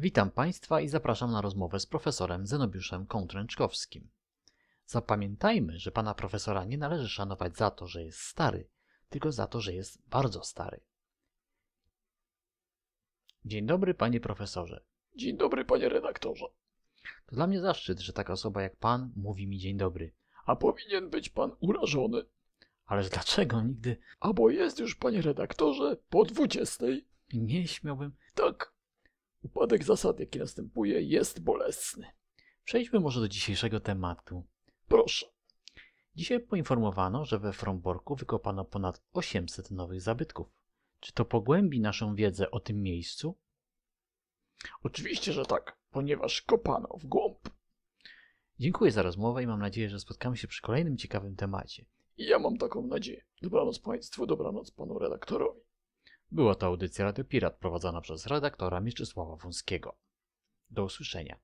Witam Państwa i zapraszam na rozmowę z profesorem Zenobiuszem Kątręczkowskim. Zapamiętajmy, że pana profesora nie należy szanować za to, że jest stary, tylko za to, że jest bardzo stary. Dzień dobry, panie profesorze. Dzień dobry, panie redaktorze. To dla mnie zaszczyt, że taka osoba jak pan mówi mi dzień dobry. A powinien być pan urażony. Ależ dlaczego nigdy A bo jest już, panie redaktorze, po dwudziestej. nie śmiałbym? Tak. Upadek zasad, jaki następuje, jest bolesny. Przejdźmy może do dzisiejszego tematu. Proszę. Dzisiaj poinformowano, że we Fromborku wykopano ponad 800 nowych zabytków. Czy to pogłębi naszą wiedzę o tym miejscu? Oczywiście, że tak, ponieważ kopano w głąb. Dziękuję za rozmowę i mam nadzieję, że spotkamy się przy kolejnym ciekawym temacie. I ja mam taką nadzieję. Dobranoc państwu, dobranoc panu redaktorowi. Była to audycja Radio Pirat prowadzona przez redaktora Mieczysława Wąskiego. Do usłyszenia.